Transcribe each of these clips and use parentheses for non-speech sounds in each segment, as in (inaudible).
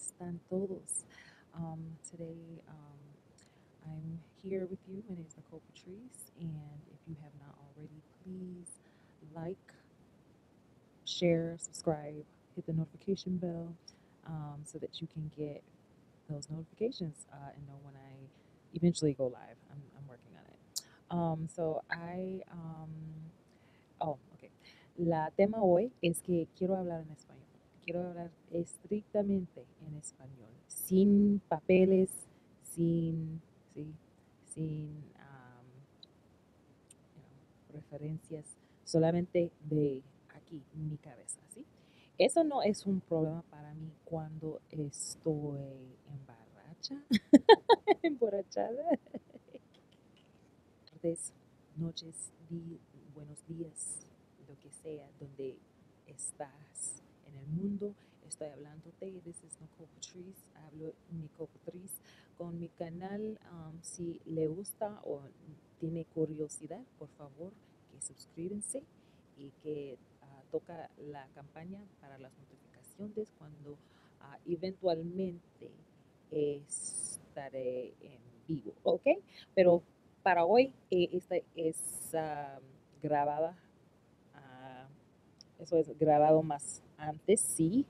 están todos? Um, today um, I'm here with you. My name is Nicole Patrice, and if you have not already, please like, share, subscribe, hit the notification bell um, so that you can get those notifications uh, and know when I eventually go live. I'm, I'm working on it. Um, so I, um, oh, okay. La tema hoy es que quiero hablar en español. Quiero hablar estrictamente en español, sin papeles, sin, sí, sin um, referencias, solamente de aquí, mi cabeza, ¿sí? Eso no es un problema para mí cuando estoy emborracha, (laughs) emborrachada. Tardes, noches, di- buenos días, lo que sea, donde estás el mundo. Estoy hablándote. This is Nicole Patrice. Hablo Nicole Patrice con mi canal. um, si le gusta o tiene curiosidad, por favor, que suscríbanse y que ah, toca la campaña para las notificaciones cuando ah, eventualmente estaré en vivo, ¿ok? Pero para hoy eh, esta es ah, grabada, ah, eso es grabado más antes, sí,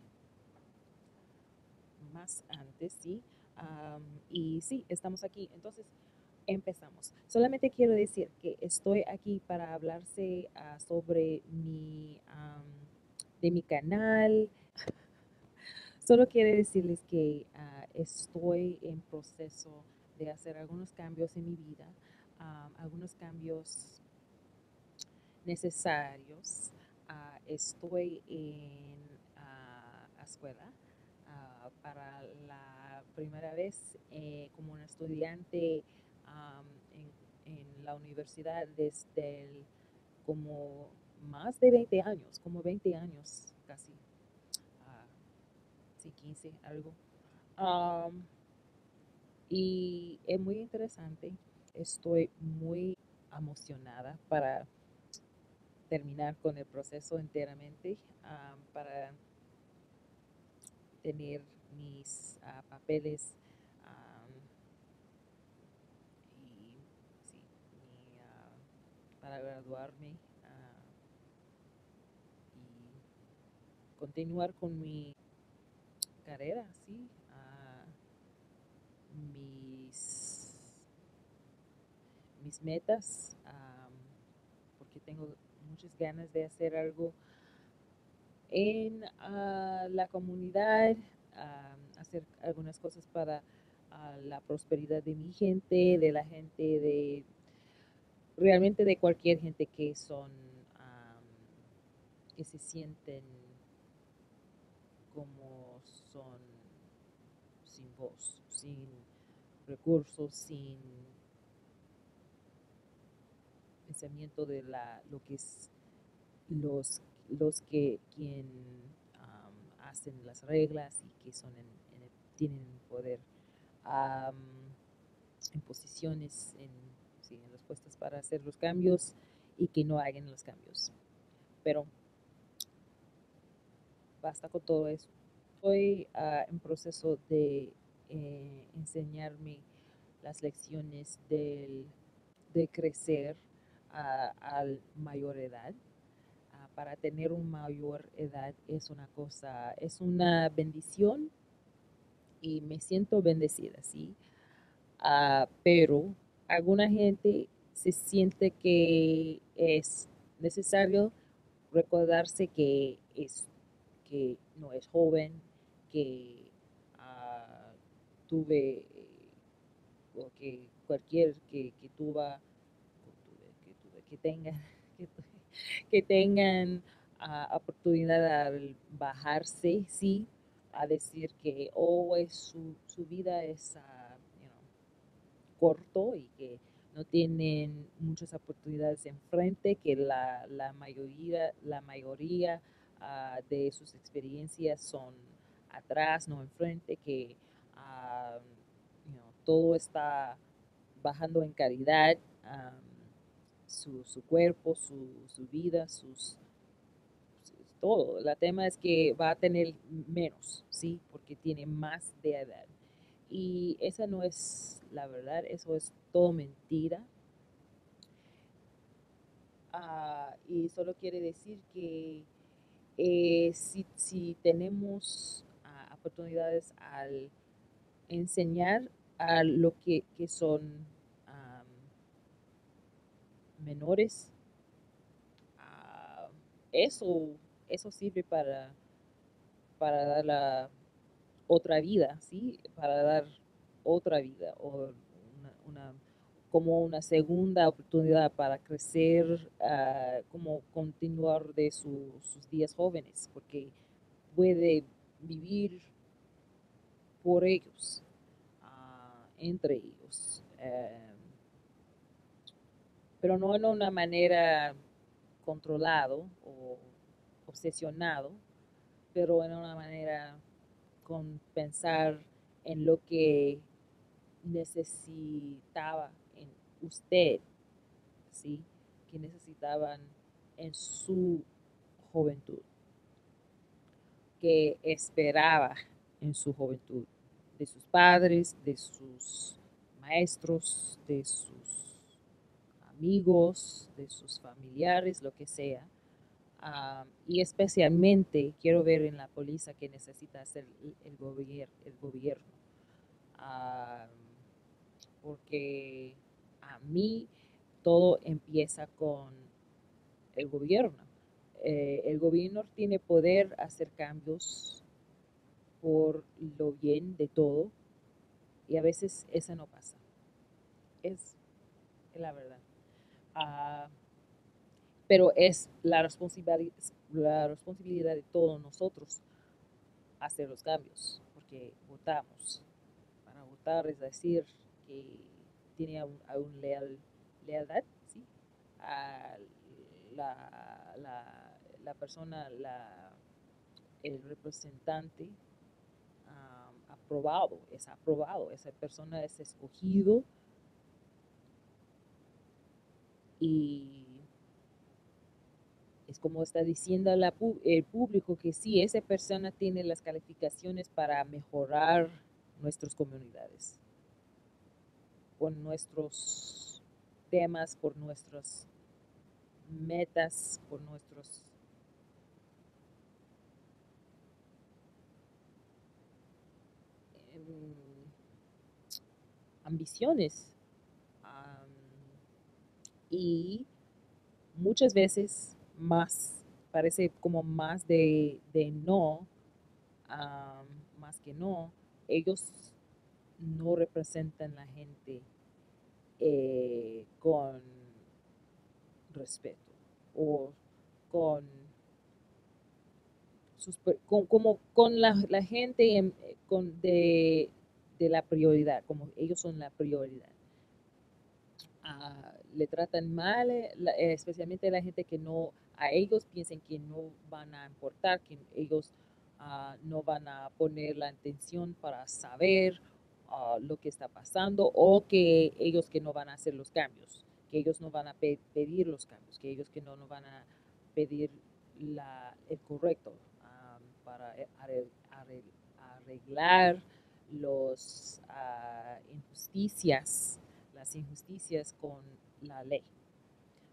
más antes, sí, y sí, estamos aquí, entonces empezamos. Solamente quiero decir que estoy aquí para hablarse ah, sobre mi, am, de mi canal. (laughs) Solo quiero decirles que ah, estoy en proceso de hacer algunos cambios en mi vida, algunos cambios necesarios. Ah, estoy en ah, escuela ah, para la primera vez eh, como un estudiante en, la universidad desde el- como más de 20 años, como 20 años casi, ah, sí, 15, algo. Am, y es muy interesante, estoy muy emocionada para terminar con el proceso enteramente, am, para tener mis ah, papeles am, y sí, mi, ah, para graduarme ah, y continuar con mi carrera, sí, mis, mis metas, am, porque tengo muchas ganas de hacer algo en ah, la comunidad, ah, hacer algunas cosas para ah, la prosperidad de mi gente, de la gente, de realmente de cualquier gente que son, que se sienten como son sin voz, sin recursos, sin pensamiento de la, lo que es los, los que quien am, hacen las reglas y que son en- tienen poder am, en posiciones, en, sí, en los puestos para hacer los cambios y que no hagan los cambios. Pero basta con todo eso. Estoy ah, en proceso de eh, enseñarme las lecciones del, de crecer a, a mayor edad. Para tener una mayor edad es una cosa, es una bendición y me siento bendecida, ¿sí? Ah, pero alguna gente se siente que es necesario recordarse que es que no es joven, que ah, tuve o que cualquier que, que tuve- que, tuve- que tenga (laughs) que, (laughs) que tengan ah, oportunidad al bajarse, sí, a decir que oh, es su, su vida es ah, you know, corto y que no tienen muchas oportunidades enfrente, que la, la mayoría, la mayoría ah, de sus experiencias son atrás, no enfrente, que ah, you know, todo está bajando en calidad, su, su cuerpo, su, su vida, sus, todo. El tema es que va a tener menos, ¿sí? Porque tiene más de edad. Y esa no es la verdad, eso es todo mentira. Ah, y solo quiere decir que eh, si, tenemos ah, oportunidades al enseñar a lo que, son menores, ah, eso, eso sirve para, para dar la otra vida, ¿sí? Para dar otra vida o una, como una segunda oportunidad para crecer, ah, como continuar de sus días jóvenes, porque puede vivir por ellos, ah, entre ellos, eh, pero no en una manera controlado o obsesionado, pero en una manera con pensar en lo que necesitaba en usted, ¿sí? Que necesitaban en su juventud, que esperaba en su juventud, de sus padres, de sus maestros, de sus amigos, de sus familiares, lo que sea. Ah, y especialmente quiero ver en la policía que necesita hacer el, el gobierno. Ah, porque a mí todo empieza con el gobierno. Eh, el gobierno tiene poder hacer cambios por lo bien de todo y a veces eso no pasa. Es, la verdad. Ah, pero es la responsabilidad, la responsabilidad de todos nosotros hacer los cambios, porque votamos. Para votar es decir que tiene a un, leal, lealtad ¿sí? a la, la, la persona, la, el representante aprobado, es aprobado, esa persona es escogido y es como está diciendo el público que sí, esa persona tiene las calificaciones para mejorar nuestras comunidades, por nuestros temas, por nuestras metas, por nuestros ambiciones. Y muchas veces más, parece como más de, no, más que no, ellos no representan la gente eh, con respeto o con, como con la, gente con de, la prioridad, como ellos son la prioridad. Ah, le tratan mal, eh, especialmente la gente que no, a ellos piensan que no van a importar, que ellos ah, no van a poner la atención para saber ah, lo que está pasando o que ellos que no van a hacer los cambios, que ellos no van a pedir los cambios, que ellos que no, no van a pedir la, el correcto para arreglar las injusticias, las injusticias con la ley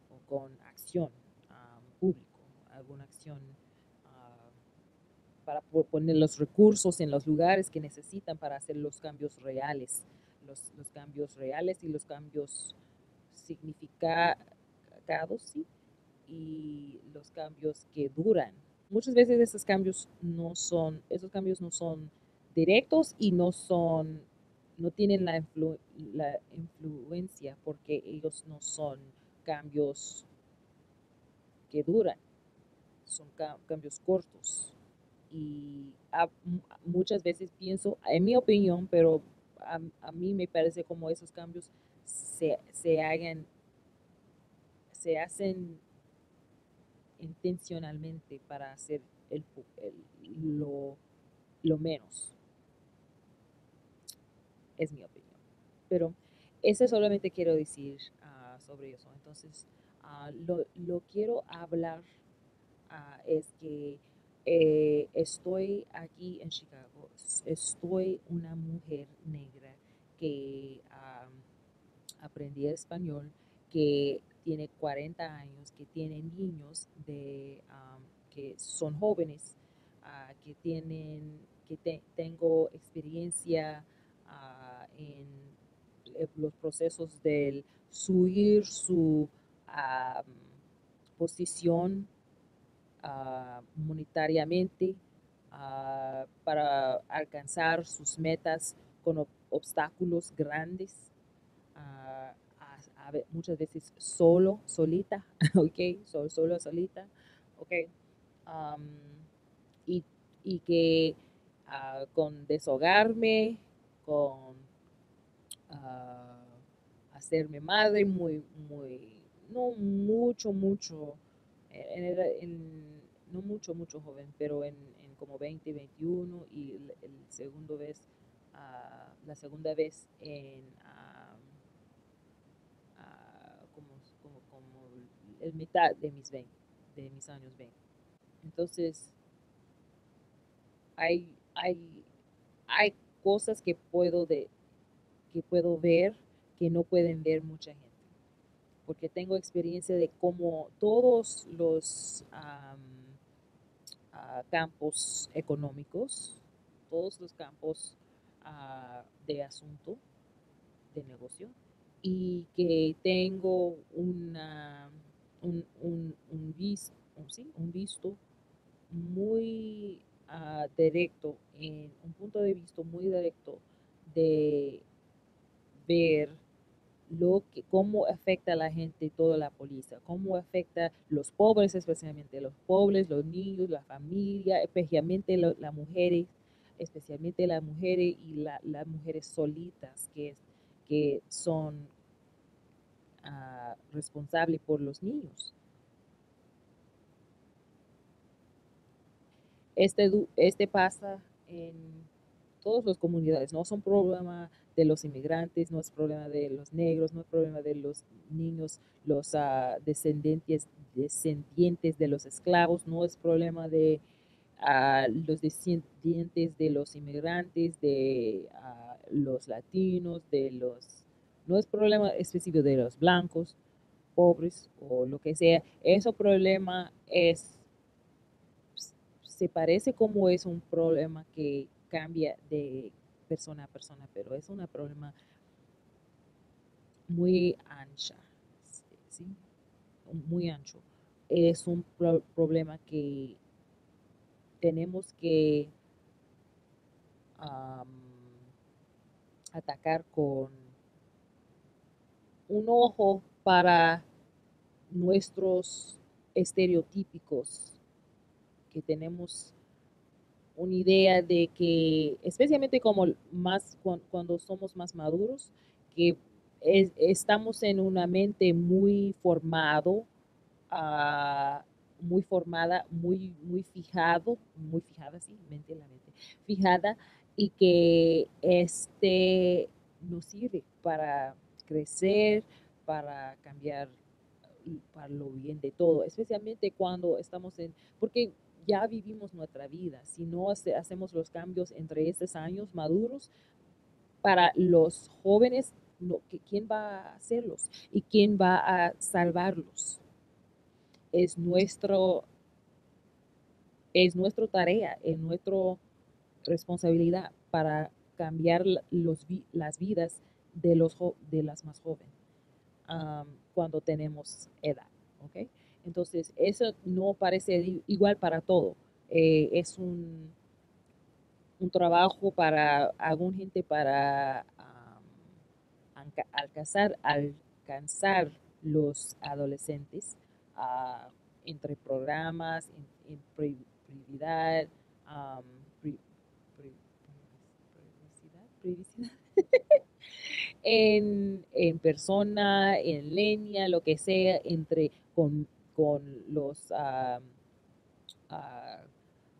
o con acción um, pública, alguna acción uh, para poner los recursos en los lugares que necesitan para hacer los cambios reales, los, cambios reales y los cambios significados, y los cambios que duran. Muchas veces esos cambios no son, esos cambios no son directos y no son no tienen la, la influencia porque ellos no son cambios que duran, son cambios cortos. Y muchas veces pienso, en mi opinión, pero a, mí me parece como esos cambios se, se hagan, se hacen intencionalmente para hacer el, lo, lo menos es mi opinión. Pero eso solamente quiero decir ah, sobre eso. Entonces, ah, lo, quiero hablar ah, es que eh, estoy aquí en Chicago, estoy una mujer negra que aprendí español, que tiene 40 años, que tiene niños de, que son jóvenes, que tienen, que tengo experiencia en eh, los procesos del subir su posición uh, monetariamente para alcanzar sus metas con obstáculos grandes, muchas veces solo, solita, (laughs) ok, solo, solo solita, ok, y, y, que con deshogarme, con hacerme madre muy, muy, no mucho, mucho, en, no mucho, mucho joven, pero en, como 20, 21 y el, segundo vez, uh, la segunda vez en uh, como, como, como, el mitad de mis 20, de mis años 20. Entonces, hay, hay, hay cosas que puedo, de, que puedo ver que no pueden ver mucha gente. Porque tengo experiencia de cómo todos los campos económicos, todos los campos ah, de asunto, de negocio, y que tengo una, un, un, un, visto, un visto muy uh, directo, en un punto de vista muy directo de ver lo que, cómo afecta a la gente toda la policía, cómo afecta a los pobres, especialmente los pobres, los niños, la familia, especialmente las mujeres, especialmente las mujeres y las mujeres solitas que, que son uh, responsables por los niños. Este, este pasa en todas las comunidades, no son problemas de los inmigrantes, no es problema de los negros, no es problema de los niños, los uh, descendientes, descendientes de los esclavos, no es problema de uh, los descendientes de los inmigrantes, de uh, los latinos, de los... No es problema específico de los blancos, pobres o lo que sea. Ese problema es... Se parece como es un problema que cambia de persona a persona, pero es un problema muy ancha, ¿sí? muy ancho. Es un problema que tenemos que atacar con un ojo para nuestros estereotípicos que tenemos una idea de que, especialmente como más cuando, somos más maduros, que estamos en una mente muy formado, uh, muy formada, muy, muy fijado, muy fijada, sí, mente la mente, fijada, y que este nos sirve para crecer, para cambiar para lo bien de todo, especialmente cuando estamos en, porque ya vivimos nuestra vida, si no hacemos los cambios entre estos años maduros, para los jóvenes, ¿quién va a hacerlos? ¿Y quién va a salvarlos? Es nuestro, es nuestra tarea, es nuestra responsabilidad para cambiar las vidas de, los, de las más jóvenes cuando tenemos edad. Entonces, eso no parece igual para todo. Eh, es un, un trabajo para alguna gente para alcanzar, alcanzar los adolescentes uh, entre programas, en, en privacidad, (laughs) en, en, persona, en línea, lo que sea, entre con con los ah,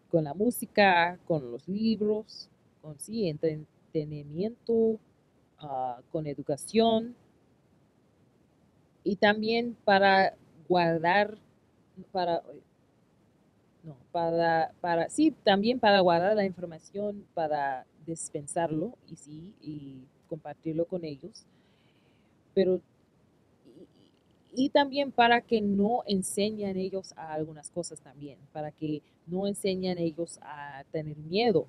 con la música, con los libros, con sí, entretenimiento, ah, con educación. Y también para guardar, para no, para, para, sí, también para guardar la información, para dispensarlo y sí, y compartirlo con ellos, pero y, también para que no enseñen ellos a algunas cosas también, para que no enseñen ellos a tener miedo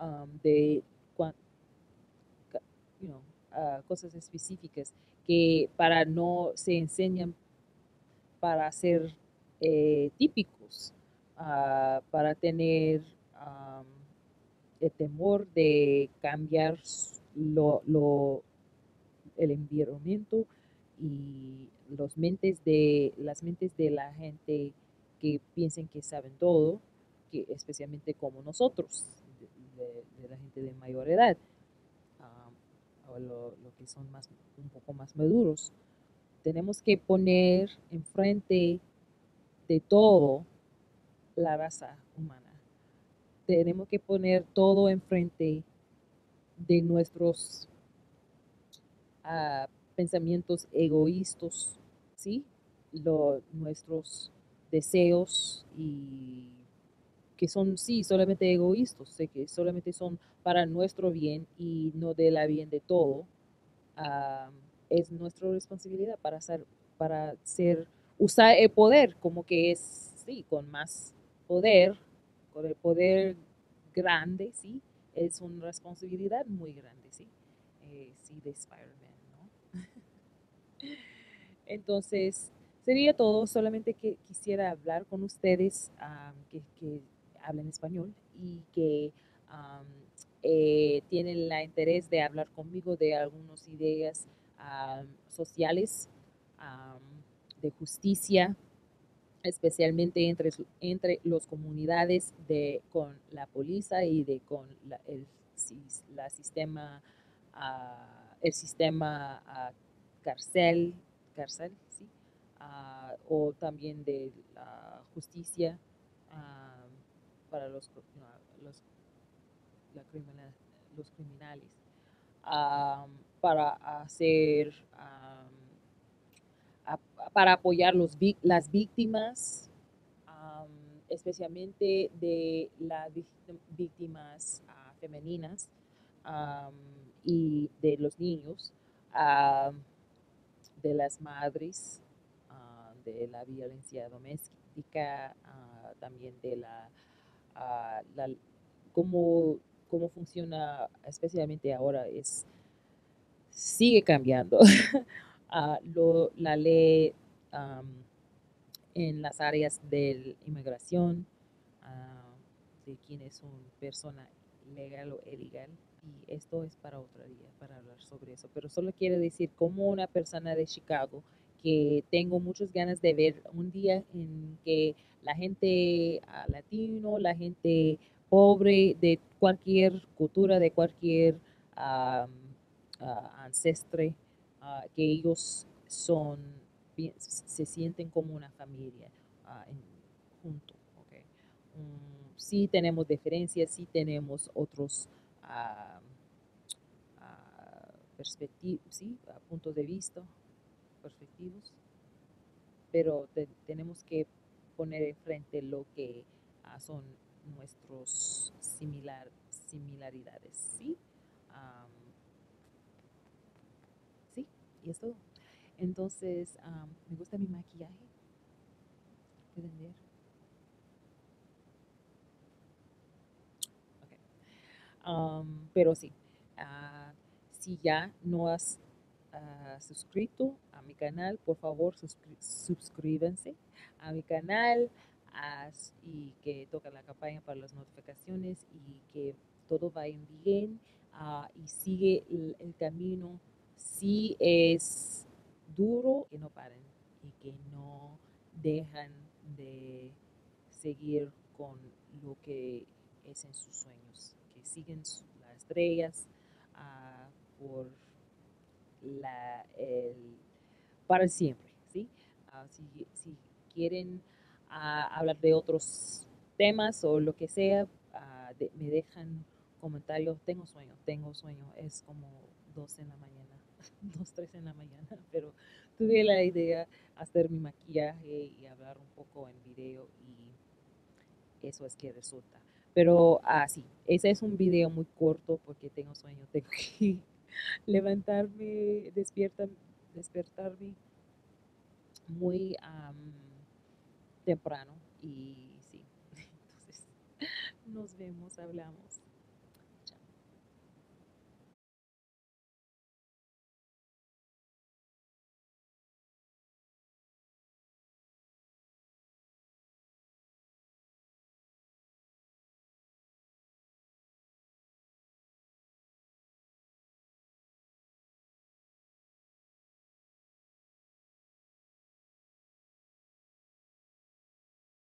um, de cosas específicas, que para no se enseñan para ser eh, típicos, uh, para tener um, el temor de cambiar lo, lo, el environamiento y los mentes de, las mentes de la gente que piensen que saben todo, que especialmente como nosotros, de, la gente de mayor edad, um, o lo, que son más, un poco más maduros. Tenemos que poner enfrente de todo la raza humana. Tenemos que poner todo enfrente de nuestros uh, pensamientos egoístas, ¿sí? nuestros deseos y que son, sí, solamente egoístas, sé que solamente son para nuestro bien y no de la bien de todo, es nuestra responsabilidad para ser, para ser, usar el poder como que es, sí, con más poder, con el poder grande, sí, es una responsabilidad muy grande, sí, eh, sí, de Spider-Man. Entonces, sería todo, solamente que quisiera hablar con ustedes que, hablen español y que eh, tienen el interés de hablar conmigo de algunas ideas sociales, de justicia, especialmente entre, entre las comunidades de, con la policía y de con la, el la sistema, uh, el sistema uh, cárcel, cárcel ¿sí? Uh, o también de la justicia uh, para los, criminal, los criminales, um, para hacer, um, para apoyar los, las víctimas, um, especialmente de las víctimas femeninas y de los niños de las madres, ah, de la violencia doméstica, ah, también de la, uh, la cómo, cómo, funciona, especialmente ahora, es sigue cambiando. (laughs) la ley en las áreas de inmigración, de quién es una persona legal o ilegal y esto es para otro día, para hablar sobre eso. Pero solo quiero decir, como una persona de Chicago, que tengo muchas ganas de ver un día en que la gente uh, latino, la gente pobre de cualquier cultura, de cualquier uh, ancestre, que ellos son, se sienten como una familia juntos. Sí tenemos diferencias, sí tenemos otros a, perspectivas, ¿sí? a puntos de vista, perspectivos, pero tenemos que poner enfrente lo que uh, son nuestros similar, similaridades, ¿sí? Um, sí, y es todo. Entonces, um, me gusta mi maquillaje. ¿Pueden ver? Um, pero sí, uh, si ya no has uh, suscrito a mi canal, por favor suscríbanse a mi canal y que toca la campaña para las notificaciones y que todo vaya bien uh, y sigue el, el, camino. Si es duro, que no paren y que no dejan de seguir con lo que es en sus sueños siguen las estrellas uh, por la, el, para siempre. ¿sí? Uh, si, si, quieren uh, hablar de otros temas o lo que sea, me dejan comentarios. Tengo sueño, tengo sueño. Es como dos en la mañana, (laughs) dos, tres en la mañana, (laughs) pero tuve la idea de hacer mi maquillaje y hablar un poco en video y eso es que resulta. Pero así, ese es un video muy corto porque tengo sueño, tengo (laughs) que levantarme, despierta, despertarme muy temprano y sí, (laughs) entonces nos vemos, hablamos.